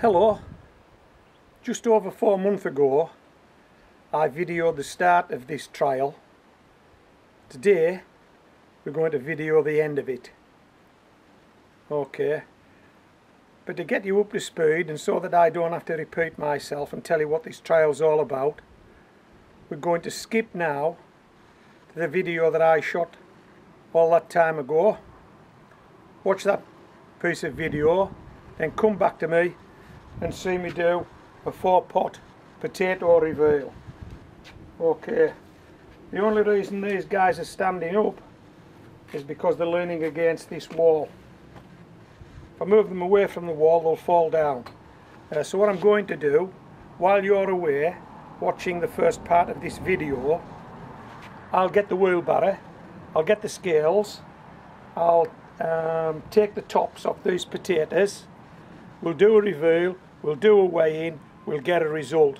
Hello. Just over four months ago I videoed the start of this trial. Today we're going to video the end of it. Okay. But to get you up to speed and so that I don't have to repeat myself and tell you what this trial's all about we're going to skip now to the video that I shot all that time ago. Watch that piece of video then come back to me and see me do a four pot potato reveal. Okay, the only reason these guys are standing up is because they're leaning against this wall. If I move them away from the wall they'll fall down. Uh, so what I'm going to do while you're away watching the first part of this video I'll get the wheelbarrow, I'll get the scales, I'll um, take the tops off these potatoes, we'll do a reveal, we'll do a weigh-in, we'll get a result.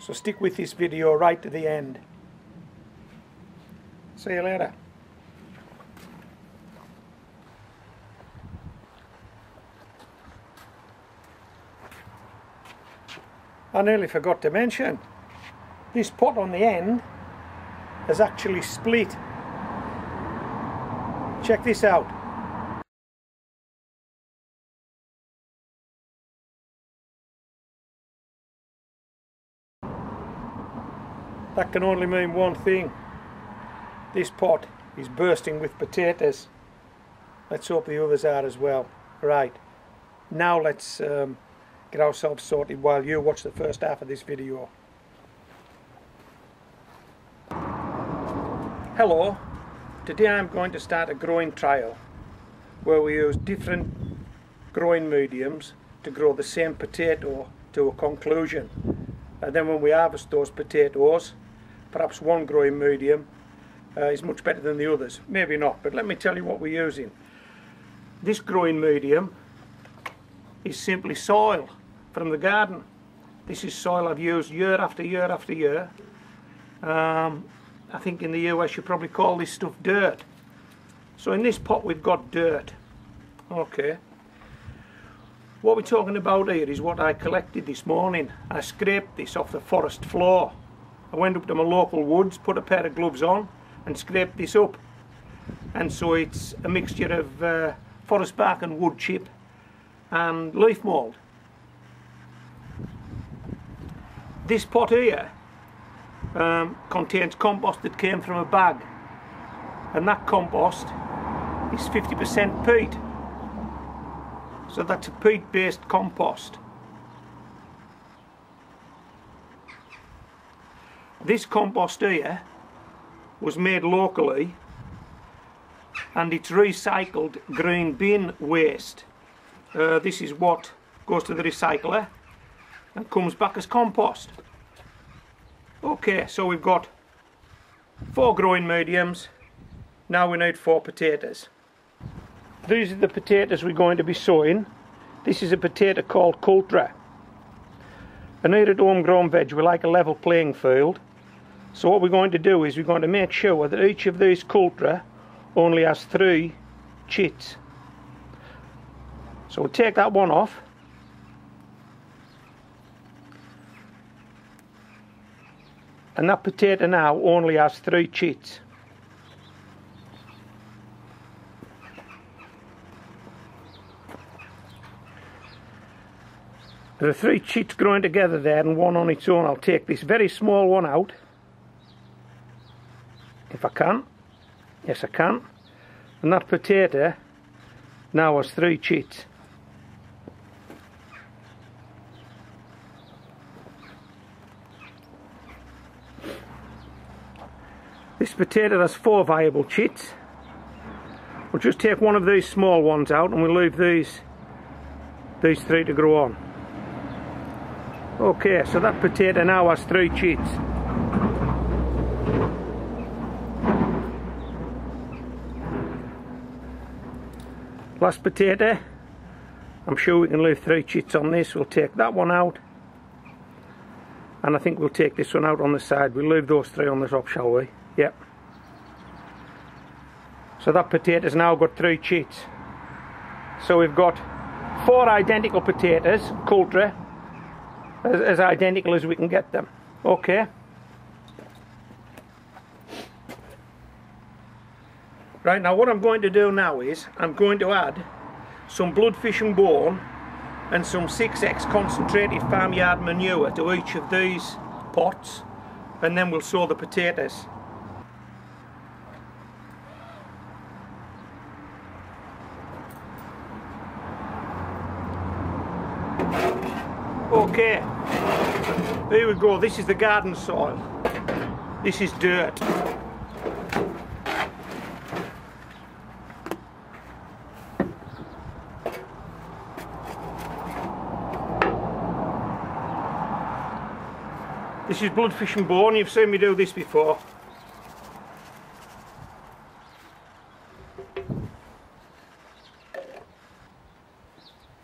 So stick with this video right to the end. See you later. I nearly forgot to mention, this pot on the end has actually split. Check this out. That can only mean one thing. This pot is bursting with potatoes. Let's hope the others are as well. Right, now let's um, get ourselves sorted while you watch the first half of this video. Hello, today I'm going to start a growing trial where we use different growing mediums to grow the same potato to a conclusion and then when we harvest those potatoes perhaps one growing medium uh, is much better than the others. Maybe not, but let me tell you what we're using. This growing medium is simply soil from the garden. This is soil I've used year after year after year. Um, I think in the US you probably call this stuff dirt. So in this pot we've got dirt. Okay. What we're talking about here is what I collected this morning. I scraped this off the forest floor. I went up to my local woods, put a pair of gloves on and scraped this up. And so it's a mixture of uh, forest bark and wood chip and leaf mould. This pot here um, contains compost that came from a bag and that compost is 50% peat. So that's a peat based compost. This compost here was made locally and it's recycled green bin waste. Uh, this is what goes to the recycler and comes back as compost. Okay, so we've got four growing mediums. Now we need four potatoes. These are the potatoes we're going to be sowing. This is a potato called Cultra. And here at Homegrown Veg we like a level playing field. So what we're going to do is we're going to make sure that each of these Cultra only has three chits. So we'll take that one off. And that potato now only has three chits. There are three chits growing together there and one on its own. I'll take this very small one out if I can. Yes, I can. And that potato now has three chits. This potato has four viable chits. We'll just take one of these small ones out and we'll leave these these three to grow on. Okay, so that potato now has three chits. Last potato, I'm sure we can leave three chits on this. We'll take that one out. And I think we'll take this one out on the side. We'll leave those three on the top, shall we? Yep. So that potato's now got three chits. So we've got four identical potatoes, Cultra, as, as identical as we can get them. Okay. Right, now what I'm going to do now is, I'm going to add some bloodfish and bone and some 6x concentrated farmyard manure to each of these pots and then we'll sow the potatoes. Okay, here we go, this is the garden soil. This is dirt. This is bloodfish and bone, you've seen me do this before.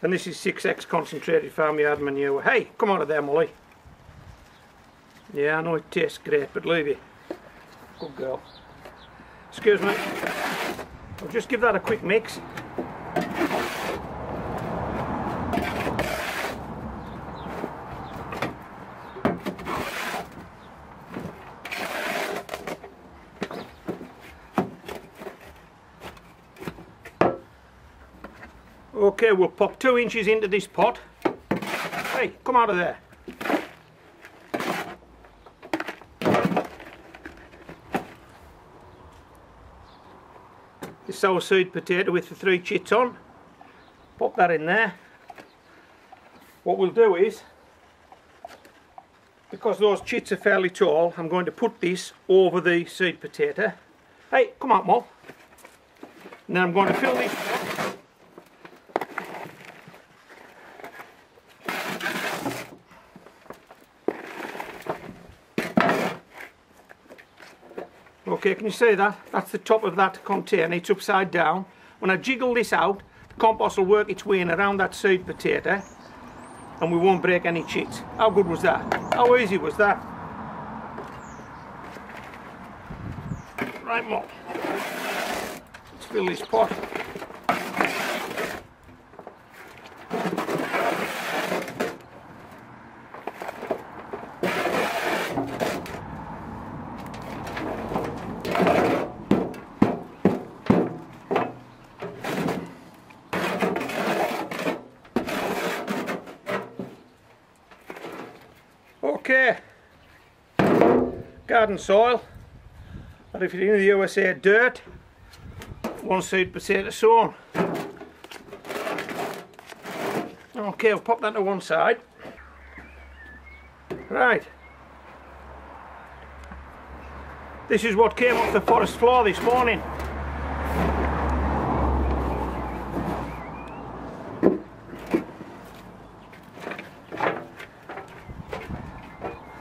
And this is 6x concentrated farmyard manure. Hey, come out of there Molly. Yeah, I know it tastes great, but leave it. Good girl. Excuse me. I'll just give that a quick mix. Okay, we'll pop two inches into this pot. Hey, come out of there. This our seed potato with the three chits on. Pop that in there. What we'll do is, because those chits are fairly tall, I'm going to put this over the seed potato. Hey, come out, Mo. And then I'm going to fill this Okay, can you see that? That's the top of that container, it's upside down. When I jiggle this out, the compost will work its way in around that seed potato and we won't break any chits. How good was that? How easy was that? Right, Mo. Let's fill this pot. Okay, garden soil, or if you're in the USA, dirt, one seed potato sown. Okay, I'll pop that to one side. Right. This is what came off the forest floor this morning.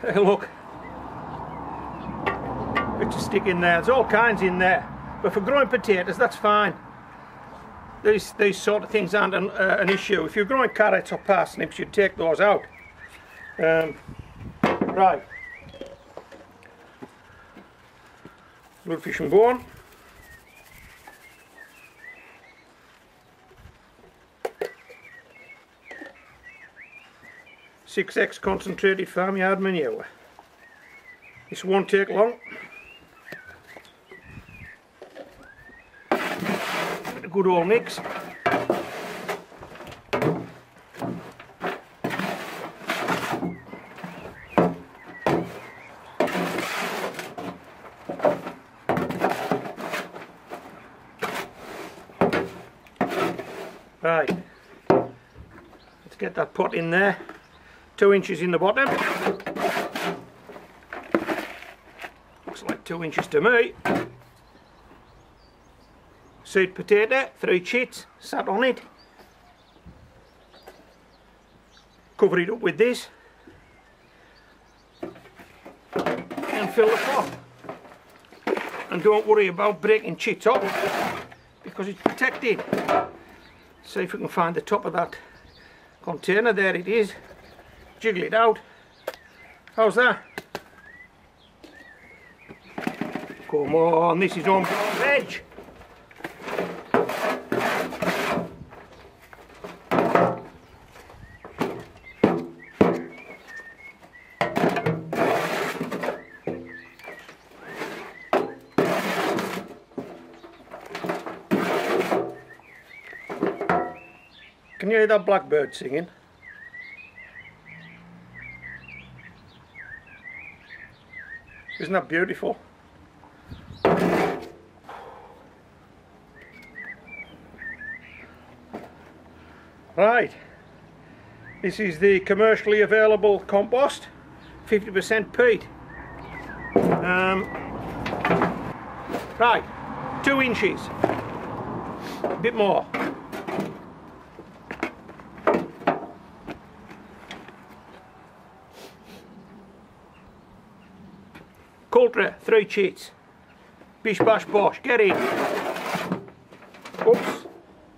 look in there. There's all kinds in there. But for growing potatoes that's fine. These these sort of things aren't an, uh, an issue. If you're growing carrots or parsnips you'd take those out. Um, right. Fish and bone. Six X concentrated farmyard manure. This won't take long. Good old mix. Right, let's get that pot in there. Two inches in the bottom. Looks like two inches to me seed potato three chits sat on it cover it up with this and fill the pot and don't worry about breaking chits off because it's protected see if we can find the top of that container there it is jiggle it out. How's that? Come on, this is on edge. Can you hear that blackbird singing? Isn't that beautiful? Right, this is the commercially available compost, 50% peat. Um, right, two inches, a bit more. Cultra, three chits. Bish bash bosh, get in. Oops,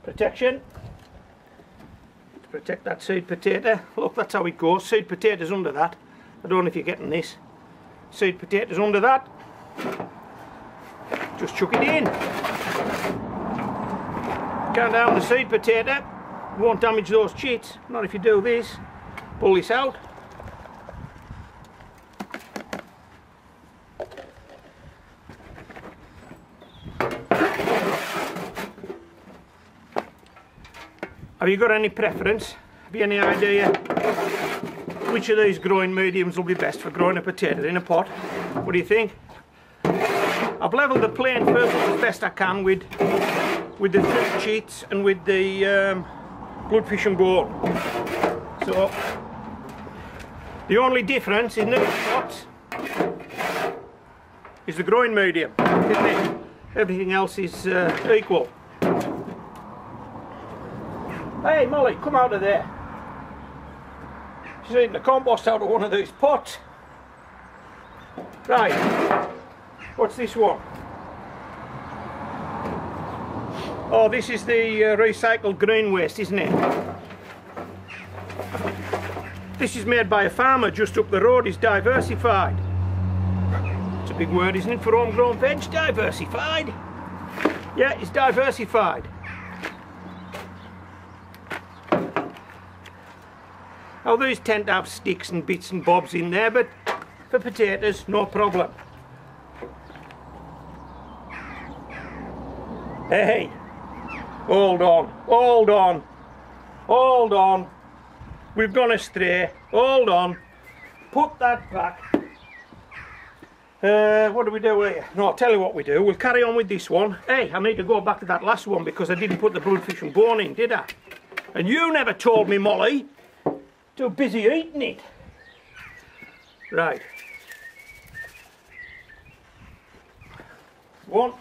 protection. To protect that seed potato. Look, that's how it goes. Seed potatoes under that. I don't know if you're getting this. Seed potatoes under that. Just chuck it in. Count down the seed potato. Won't damage those chits. Not if you do this. Pull this out. You got any preference? Have you any idea which of these growing mediums will be best for growing a potato in a pot? What do you think? I've levelled the plane first as best I can with with the fruit cheats and with the um, bloodfish and bone. So the only difference in these pots is the growing medium? Everything else is uh, equal. Hey Molly, come out of there. She's eating the compost out of one of these pots. Right, what's this one? Oh, this is the uh, recycled green waste, isn't it? This is made by a farmer just up the road, he's diversified. It's a big word, isn't it, for homegrown veg? Diversified. Yeah, it's diversified. Now these tend to have sticks and bits and bobs in there, but for potatoes, no problem. Hey, hold on, hold on, hold on. We've gone astray. Hold on. Put that back. Uh, what do we do here? No, I'll tell you what we do. We'll carry on with this one. Hey, I need to go back to that last one because I didn't put the bloodfish and bone in, did I? And you never told me, Molly, too busy eating it. Right. One.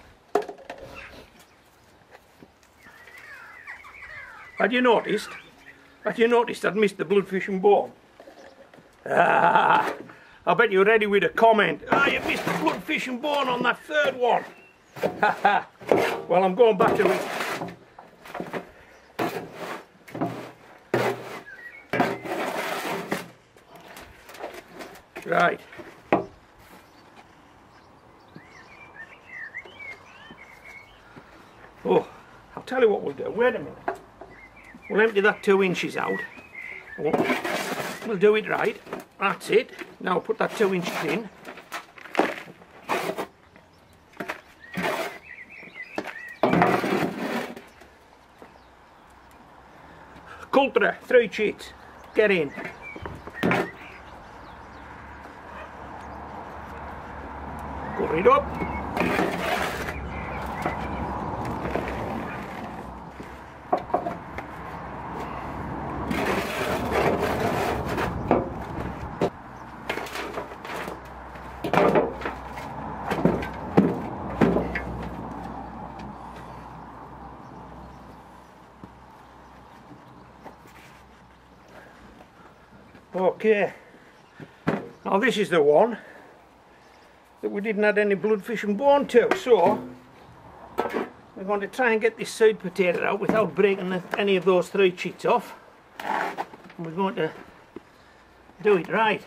Had you noticed? Had you noticed I'd missed the bloodfish and bone? Ah, I bet you're ready with a comment. Ah, you missed the bloodfish and bone on that third one. well, I'm going back to it. Right. Oh, I'll tell you what we'll do. Wait a minute. We'll empty that two inches out. Oh, we'll do it right. That's it. Now put that two inches in. Cultra, three chits. Get in. It up. Okay, now this is the one that we didn't add any bloodfish and bone to. So we're going to try and get this seed potato out without breaking the, any of those three chits off. And we're going to do it right.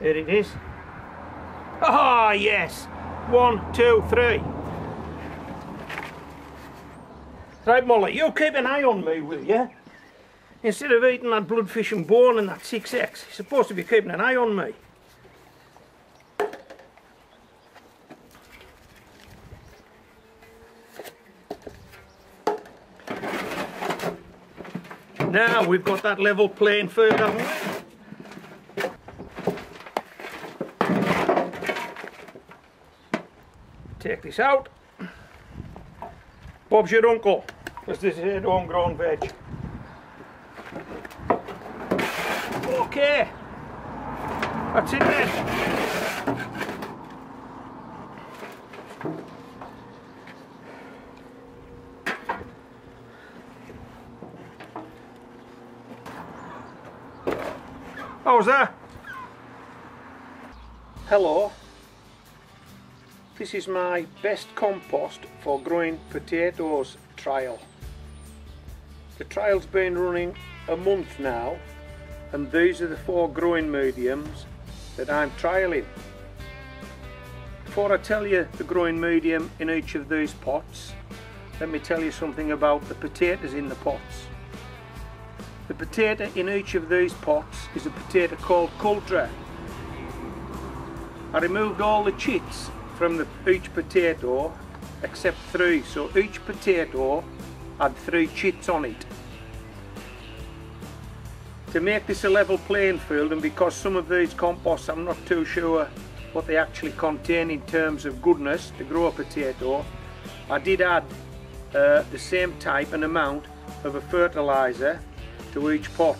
There it is. Ah, oh, yes. One, two, three. Right, Molly, you keep an eye on me, will you? Instead of eating that bloodfish and bone and that 6X, you're supposed to be keeping an eye on me. Now we've got that level playing field, haven't we? take this out. Bob's your uncle because this is homegrown veg. Okay, that's it then. Er? Oh, How's that? Hello. This is my best compost for growing potatoes trial. The trial's been running a month now and these are the four growing mediums that I'm trialling. Before I tell you the growing medium in each of these pots, let me tell you something about the potatoes in the pots. The potato in each of these pots is a potato called Cultra. I removed all the chits from the, each potato except three, so each potato had three chits on it. To make this a level playing field and because some of these composts I'm not too sure what they actually contain in terms of goodness to grow a potato, I did add uh, the same type and amount of a fertiliser to each pot.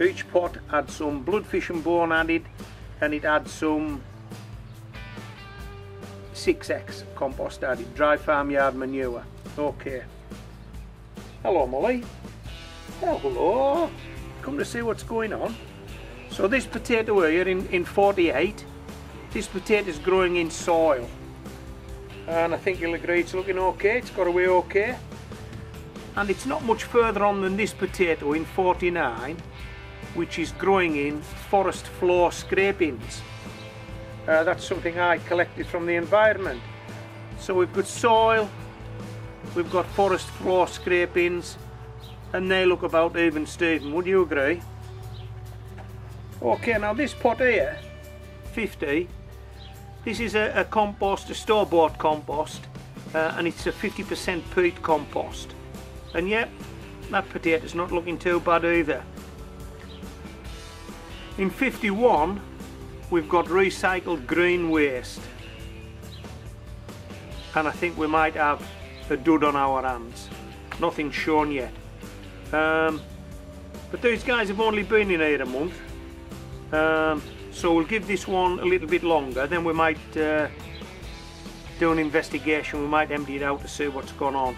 Each pot had some bloodfish and bone added and it had some 6x compost added, dry farmyard manure. Okay. Hello Molly. Hello. Come to see what's going on. So this potato here in, in 48, this potato is growing in soil. And I think you'll agree it's looking okay, it's got away okay and it's not much further on than this potato in 49 which is growing in forest floor scrapings uh, that's something I collected from the environment so we've got soil we've got forest floor scrapings and they look about even Stephen would you agree okay now this pot here 50 this is a, a compost a store-bought compost uh, and it's a 50% peat compost and yep, that potato's not looking too bad either. In 51, we've got recycled green waste. And I think we might have a dud on our hands. Nothing shown yet. Um, but these guys have only been in here a month. Um, so we'll give this one a little bit longer, then we might uh, do an investigation, we might empty it out to see what's gone on.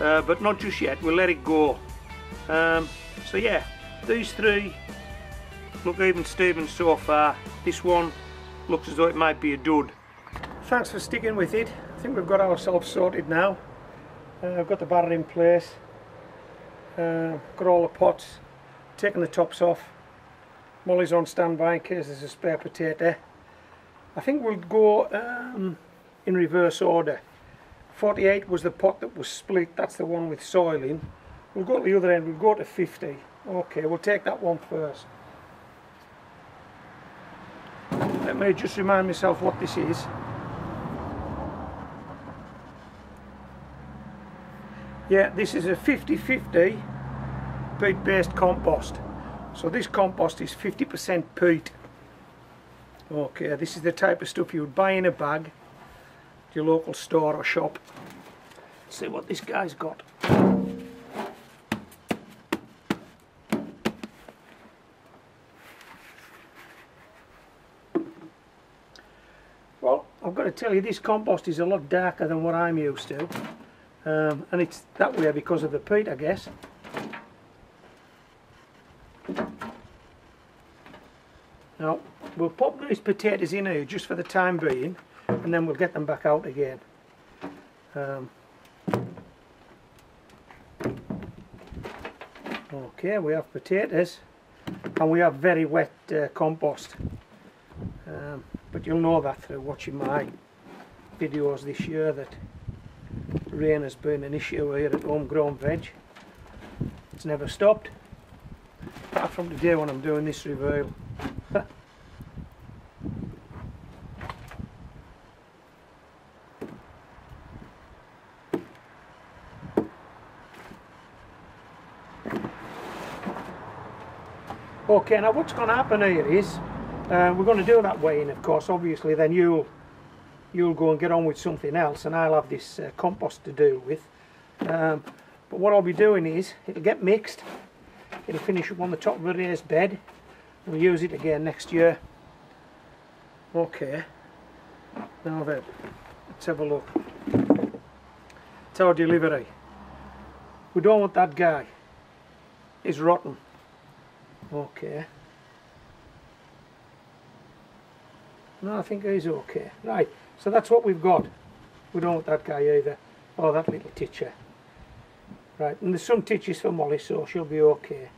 Uh, but not just yet. We'll let it go. Um, so yeah these three look even Stephen so far. This one looks as though it might be a dud. Thanks for sticking with it. I think we've got ourselves sorted now. Uh, I've got the barrel in place uh, got all the pots taken the tops off Molly's on standby in case there's a spare potato I think we'll go um, in reverse order 48 was the pot that was split, that's the one with soil in. We'll go to the other end, we'll go to 50. Okay, we'll take that one first. Let me just remind myself what this is. Yeah, this is a 50-50 peat based compost. So this compost is 50% peat. Okay, this is the type of stuff you would buy in a bag at your local store or shop. See what this guy's got. Well, I've got to tell you this compost is a lot darker than what I'm used to. Um, and it's that way because of the peat I guess. Now, we'll pop these potatoes in here just for the time being and then we'll get them back out again. Um, okay, we have potatoes and we have very wet uh, compost. Um, but you'll know that through watching my videos this year that rain has been an issue here at Homegrown Veg. It's never stopped, apart from today when I'm doing this review. Okay, now what's going to happen here is uh, we're going to do that weighing, of course. Obviously, then you'll you'll go and get on with something else, and I'll have this uh, compost to do with. Um, but what I'll be doing is it'll get mixed. It'll finish up on the top of a raised bed. We'll use it again next year. Okay. Now then, let's have a look. It's our delivery. We don't want that guy. He's rotten. Okay. No, I think he's okay. Right, so that's what we've got. We don't want that guy either. Oh, that little titcher. Right, and there's some titches for Molly, so she'll be okay.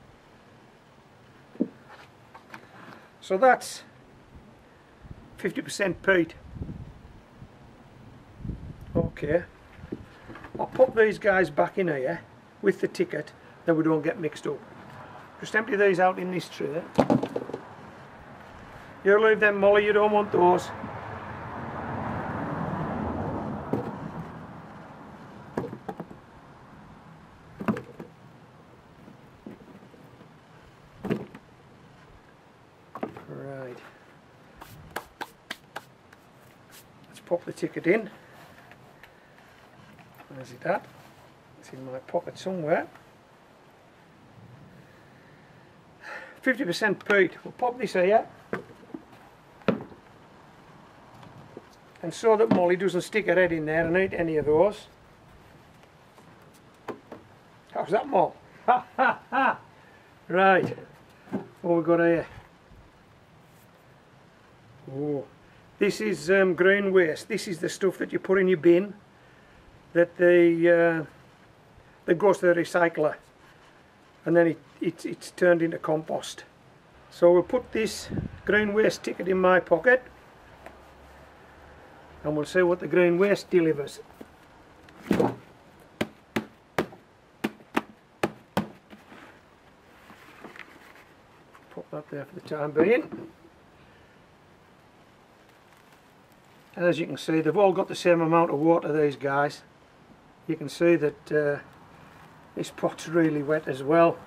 So that's 50% peat. Okay. I'll put these guys back in here with the ticket, then we don't get mixed up. Just empty these out in this tray. You leave them Molly, you don't want those. Right. Pop the ticket in. Where's it at? It's in my pocket somewhere. 50% peat. We'll pop this here. And so that Molly doesn't stick her head in there and eat any of those. How's that, Molly? Ha ha ha! Right. What we got here? Oh, this is um, green waste. This is the stuff that you put in your bin that the uh, that goes to the recycler and then it, it, it's turned into compost. So we'll put this green waste ticket in my pocket and we'll see what the green waste delivers. Pop that there for the time being. And as you can see they've all got the same amount of water these guys. You can see that uh, this pot's really wet as well.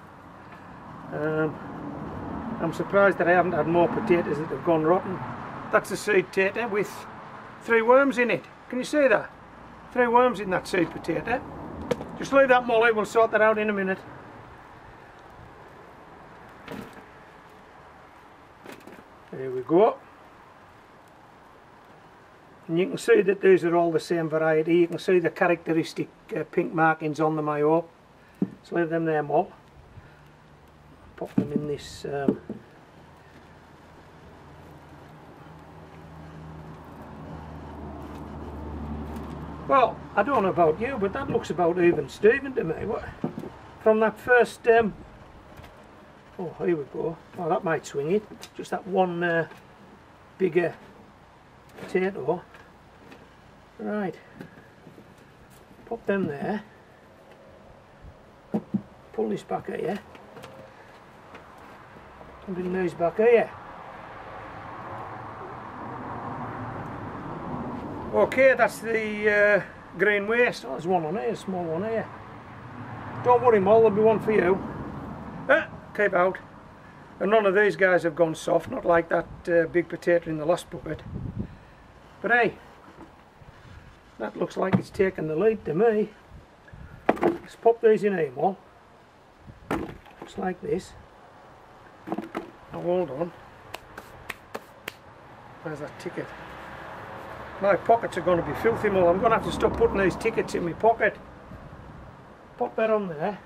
Um, I'm surprised that I haven't had more potatoes that have gone rotten. That's a seed potato with three worms in it. Can you see that? Three worms in that seed potato. Just leave that Molly, we'll sort that out in a minute. There we go. And you can see that these are all the same variety. You can see the characteristic uh, pink markings on them I hope. So leave them there Mob. Pop them in this um, Well, I don't know about you, but that looks about even Steven to me. What, from that first, um, oh, here we go. Oh, that might swing it. Just that one uh, bigger potato. Right. Pop them there. Pull this back here. And bring those back here. Okay, that's the uh, green waste. Oh, there's one on here, a small one here. Don't worry, Moll, there'll be one for you. Ah, keep out. And none of these guys have gone soft, not like that uh, big potato in the last bucket. But hey, that looks like it's taking the lead to me. Let's pop these in here, Moll. Just like this. Now hold on. Where's that ticket? My pockets are going to be filthy more. I'm going to have to stop putting these tickets in my pocket. Pop that on there.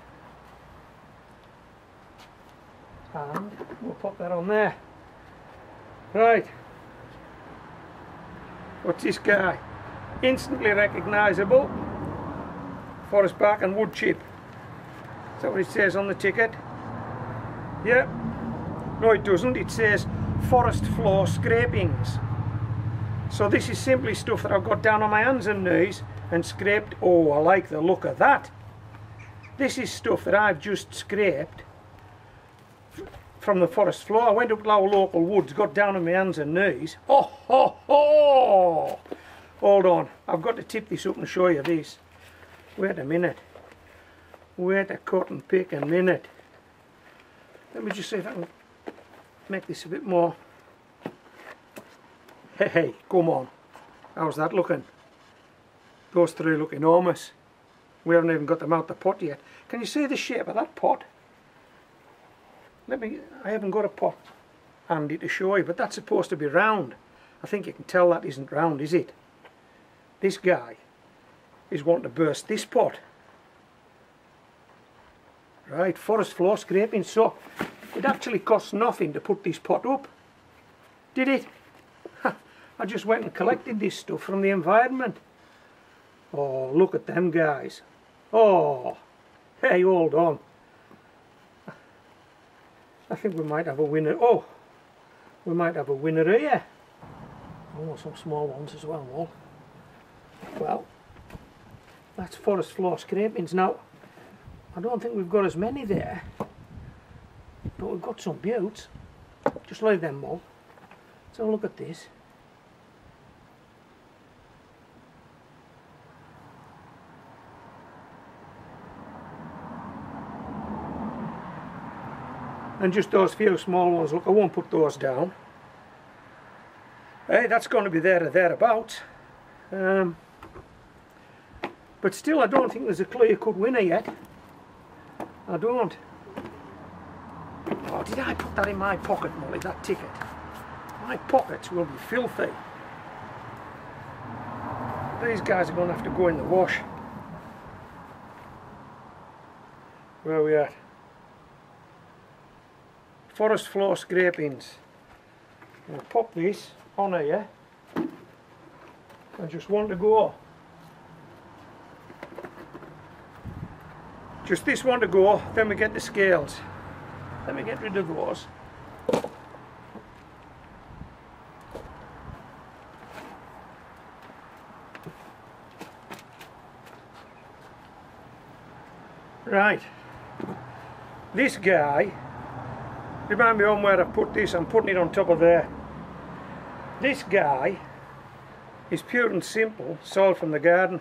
And we'll pop that on there. Right. What's this guy? Instantly recognisable. Forest bark and wood chip. Is that what it says on the ticket? Yep. No it doesn't. It says forest floor scrapings. So this is simply stuff that I've got down on my hands and knees and scraped. Oh, I like the look of that. This is stuff that I've just scraped from the forest floor. I went up to our local woods, got down on my hands and knees. Oh, ho, ho! Hold on, I've got to tip this up and show you this. Wait a minute. Wait a and pick a minute. Let me just see if I can make this a bit more. Hey hey come on. How's that looking? Those three look enormous. We haven't even got them out the pot yet. Can you see the shape of that pot? Let me I haven't got a pot handy to show you but that's supposed to be round. I think you can tell that isn't round is it this guy is wanting to burst this pot right forest floor scraping so it actually costs nothing to put this pot up. Did it? I just went and collected this stuff from the environment. Oh, look at them guys. Oh, hey, hold on. I think we might have a winner. Oh, we might have a winner here. Oh, some small ones as well, Wall. Well, that's forest floor scrapings. Now, I don't think we've got as many there. But we've got some buttes. Just leave them all. Let's have a look at this. And just those few small ones, look I won't put those down. Hey, that's going to be there or thereabouts. Um, but still I don't think there's a clear cut winner yet. I don't. Oh, did I put that in my pocket, Molly, that ticket? My pockets will be filthy. These guys are going to have to go in the wash. Where are we at? Forest floor scrapings. I'll pop this on here. I just want to go. Just this one to go, then we get the scales. Let me get rid of those. Right. This guy, remind me on where I put this, I'm putting it on top of there. This guy is pure and simple, soil from the garden.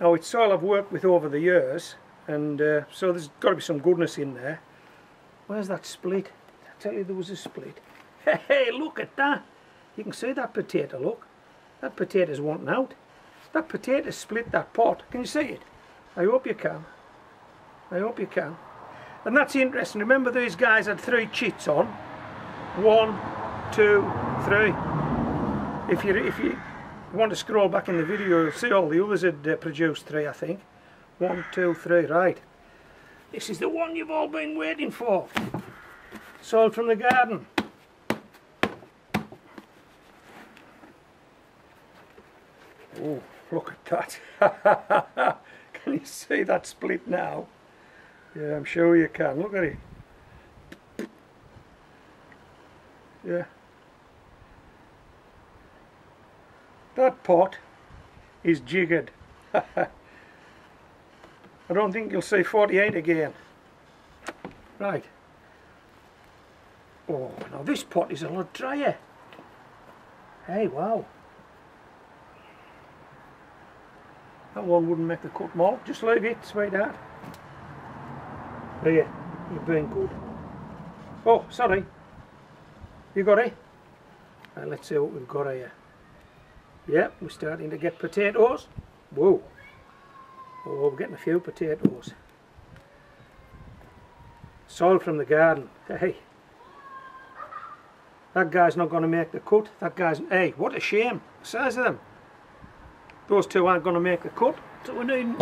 Now it's soil I've worked with over the years, and uh, so there's got to be some goodness in there. Where's that split? I tell you there was a split. Hey, look at that. You can see that potato, look. That potato's wanting out. That potato split that pot. Can you see it? I hope you can. I hope you can. And that's interesting. Remember these guys had three chits on? One, two, three. If you if you want to scroll back in the video, you'll see all the others had uh, produced three, I think. One, two, three, right. This is the one you've all been waiting for. Sold from the garden. Oh, look at that. can you see that split now? Yeah, I'm sure you can. Look at it. Yeah. That pot is jiggered. I don't think you'll see 48 again. Right. Oh, now this pot is a lot drier. Hey, wow. That one wouldn't make the cut more. Just leave it, sweetheart. There, you're being good. Oh, sorry. You got it? Right, let's see what we've got here. Yep, we're starting to get potatoes. Whoa. Oh, we're getting a few potatoes. Soil from the garden. Hey. That guy's not going to make the cut. That guy's... Hey, what a shame. The size of them. Those two aren't going to make the cut. So we needn't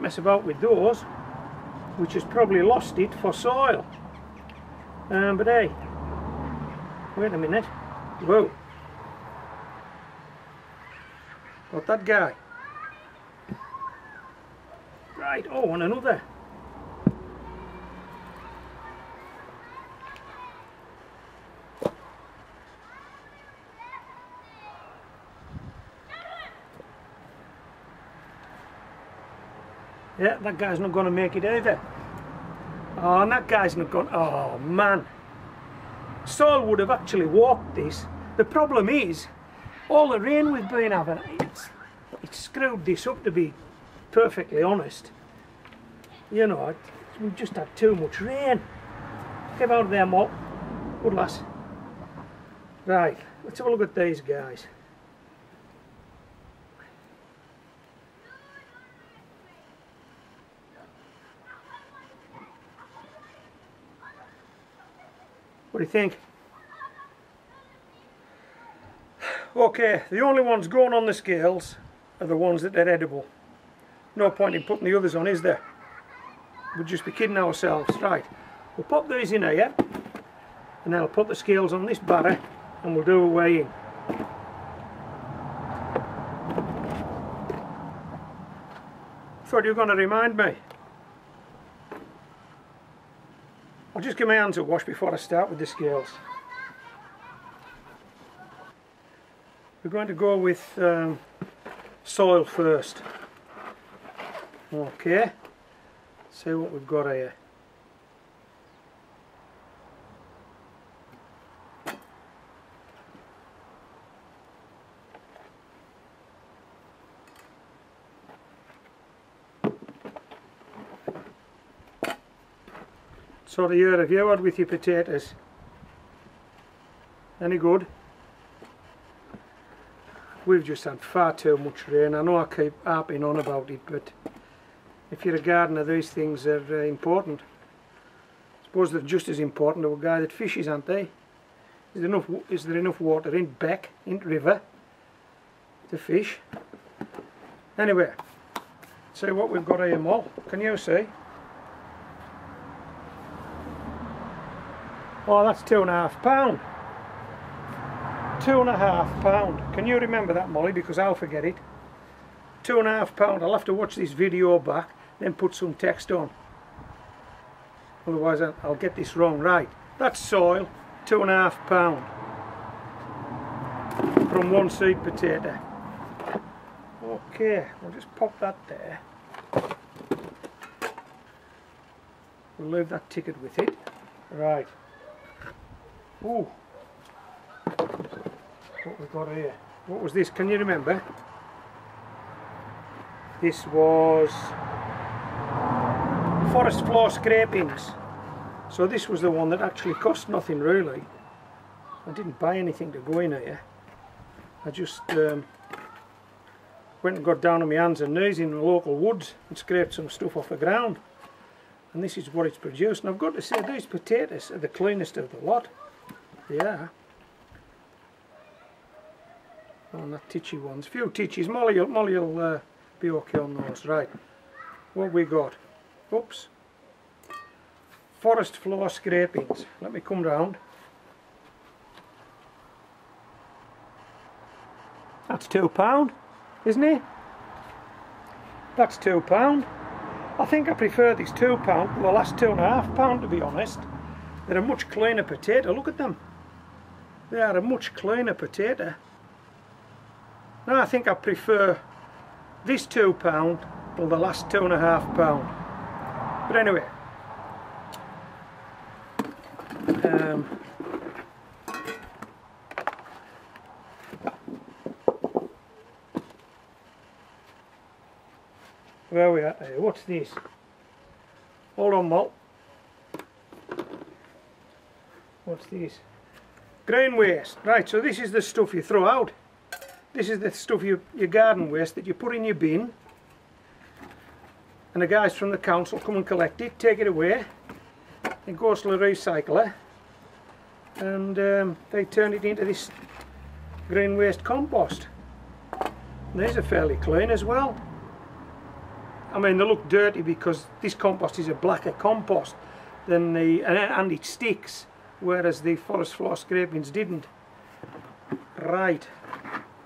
mess about with those. Which has probably lost it for soil. Um, but hey. Wait a minute. Whoa. Got that guy. Right, oh, and another. Yeah, that guy's not going to make it either. Oh, and that guy's not going... Oh, man. Saul would have actually walked this. The problem is, all the rain we've been having, it's, it's screwed this up to be perfectly honest. You know, we've just had too much rain. Get out of there, Mop. Good lass. Right, let's have a look at these guys. What do you think? Okay, the only ones going on the scales are the ones that are edible. No point in putting the others on, is there? We'd just be kidding ourselves. Right, we'll pop these in here, and then I'll put the scales on this barra, and we'll do a weighing. Thought you were going to remind me. I'll just give my hands a wash before I start with the scales. We're going to go with um, soil first. Okay, see what we've got here. sort of year have you had with your potatoes? Any good? We've just had far too much rain. I know I keep harping on about it, but if you're a gardener, these things are uh, important. I suppose they're just as important to a guy that fishes, aren't they? Is there enough, is there enough water in beck, in river, to fish? Anyway, see what we've got here, Moll. Can you see? Oh, that's two and a half pound. Two and a half pound. Can you remember that, Molly? Because I'll forget it. Two and a half pound. I'll have to watch this video back, then put some text on. Otherwise, I'll get this wrong. Right, that's soil. Two and a half pound. From one seed potato. Okay, we'll just pop that there. We'll leave that ticket with it. Right. Ooh. What we got here? What was this? Can you remember? This was forest floor scrapings. So this was the one that actually cost nothing really. I didn't buy anything to go in here. I just um, went and got down on my hands and knees in the local woods and scraped some stuff off the ground. And this is what it's produced. And I've got to say these potatoes are the cleanest of the lot. They Yeah. Oh, not titchy ones. Few titchies. Molly, Molly will uh, be okay on those. Right. What we got? Oops. Forest floor scrapings. Let me come round. That's two pound, isn't it? That's two pound. I think I prefer these two pound to the last two and a half pound to be honest. They're a much cleaner potato. Look at them. They are a much cleaner potato. Now I think I prefer this two pound to the last two and a half pound. But anyway, um, where we at here? What's this? Hold on, Malt. What's this? Green waste. Right, so this is the stuff you throw out. This is the stuff, you, your garden waste that you put in your bin. And the guys from the council come and collect it, take it away. It goes to the recycler. And um, they turn it into this green waste compost. And these are fairly clean as well. I mean, they look dirty because this compost is a blacker compost than the, and, and it sticks whereas the forest floor scrapings didn't. Right,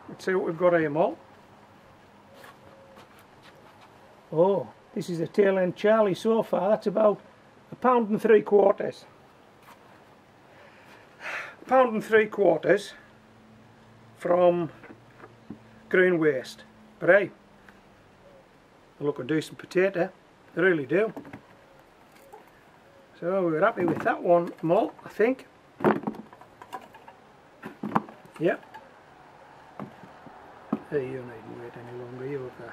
let's see what we've got here, Mol. Oh, this is a tail end Charlie so far, that's about a pound and three quarters. A pound and three quarters from green waste. But hey, they look a decent potato, they really do. So we're happy with that one malt, I think. Yep. Hey, you needn't wait any longer, you okay?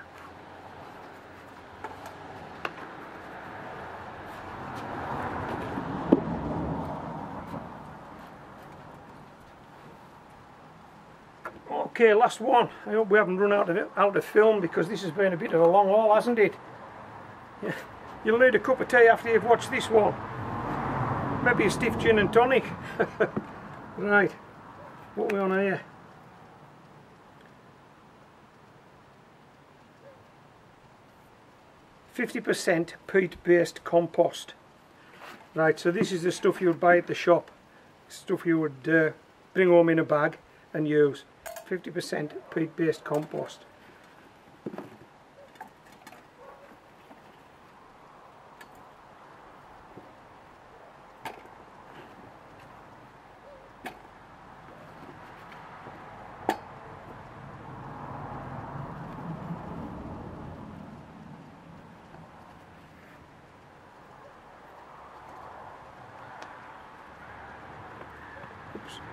Okay, last one. I hope we haven't run out of it, out of film because this has been a bit of a long haul, hasn't it? Yeah. You'll need a cup of tea after you've watched this one. Maybe a stiff gin and tonic. right, what are we on here? Fifty percent peat-based compost. Right, so this is the stuff you would buy at the shop. Stuff you would uh, bring home in a bag and use. 50% peat-based compost.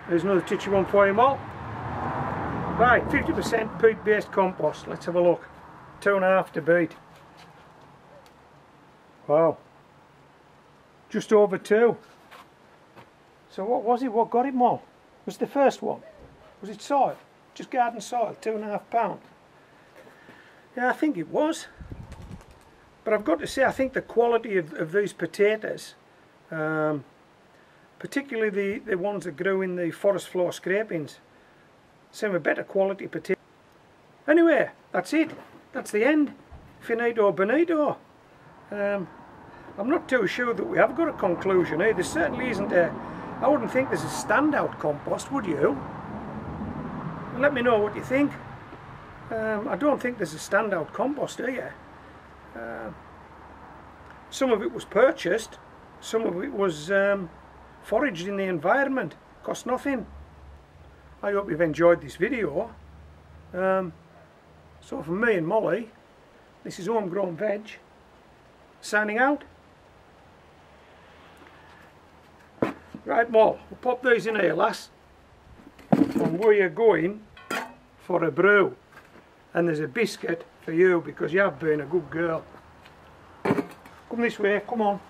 There's another titchy one for you all. Right, 50% peat based compost. Let's have a look. Two and a half to beat. Wow. Just over two. So what was it? What got it more? Was the first one? Was it soil? Just garden soil, two and a half pound. Yeah, I think it was. But I've got to say, I think the quality of, of these potatoes um, particularly the, the ones that grew in the forest floor scrapings. Some a better quality potato. Anyway, that's it. That's the end. Finito bonito. Um, I'm not too sure that we have got a conclusion. Eh? There certainly isn't a... I wouldn't think there's a standout compost, would you? Let me know what you think. Um, I don't think there's a standout compost here. Uh, some of it was purchased, some of it was um, foraged in the environment, cost nothing. I hope you've enjoyed this video. Um, so from me and Molly, this is Homegrown Veg, signing out. Right Moll, we'll pop these in here lass. And we are going for a brew. And there's a biscuit for you because you have been a good girl. Come this way, come on.